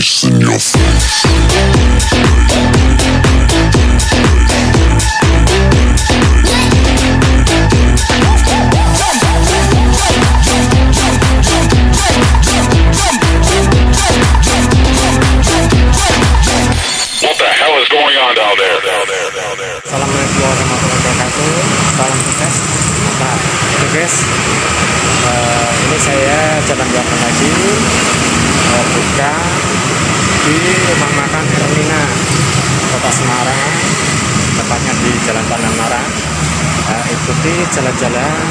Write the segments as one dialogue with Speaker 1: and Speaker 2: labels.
Speaker 1: face in your face.
Speaker 2: Assalamualaikum Salam sukses. Eh, Ini saya jalan-jalan lagi. Eh, Buka Di rumah makan Erlina Kota Semarang Tepatnya di Jalan Panamara Eh, Ikuti jalan-jalan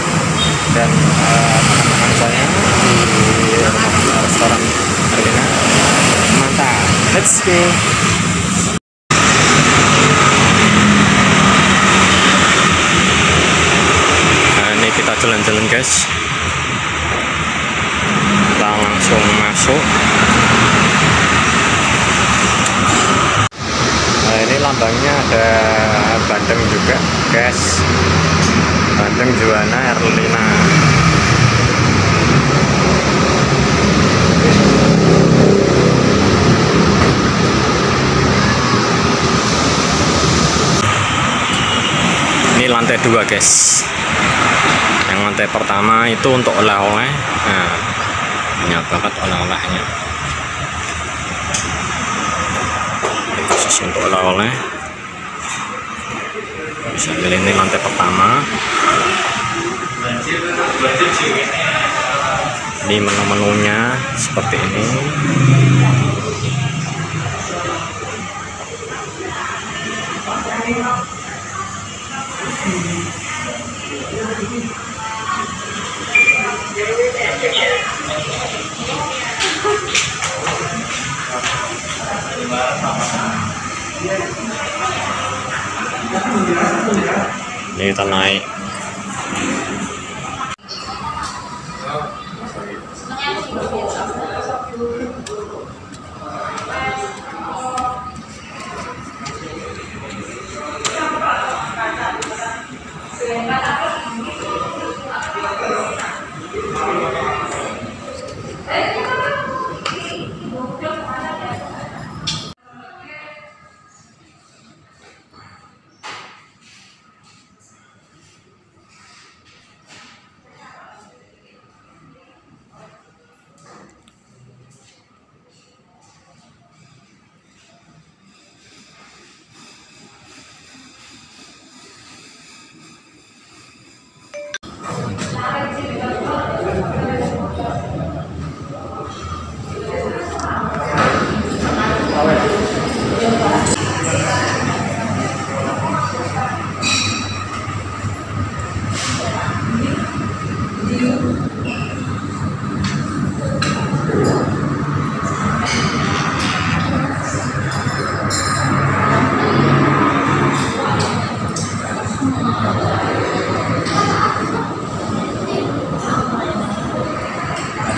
Speaker 2: Dan eh, makan-makan saya Di rumah restoran Erlina Mantap. Let's go. Nah ini kita jalan-jalan guys. Kita langsung masuk Ini lambangnya ada bandeng juga guys. Bandeng Juana Erlina. Ini lantai dua guys. Yang lantai pertama itu untuk oleh-oleh nah banyak banget oleh-olehnya Ini khusus untuk oleh-oleh. Bisa pilih ini lantai pertama. Ini menu-menunya seperti ini นี่ตอ
Speaker 3: นไหน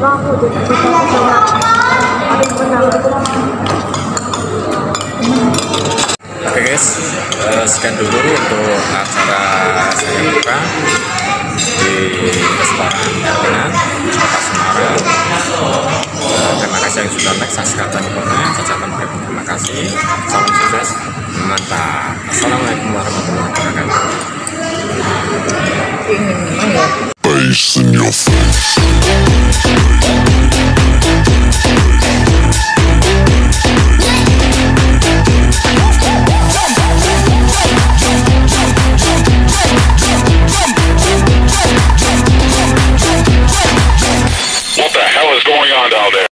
Speaker 3: Wow, good. kasih. Salam sukses. Mantap.
Speaker 2: Assalamualaikum warahmatullahi wabarakatuh. Face in ya. your face.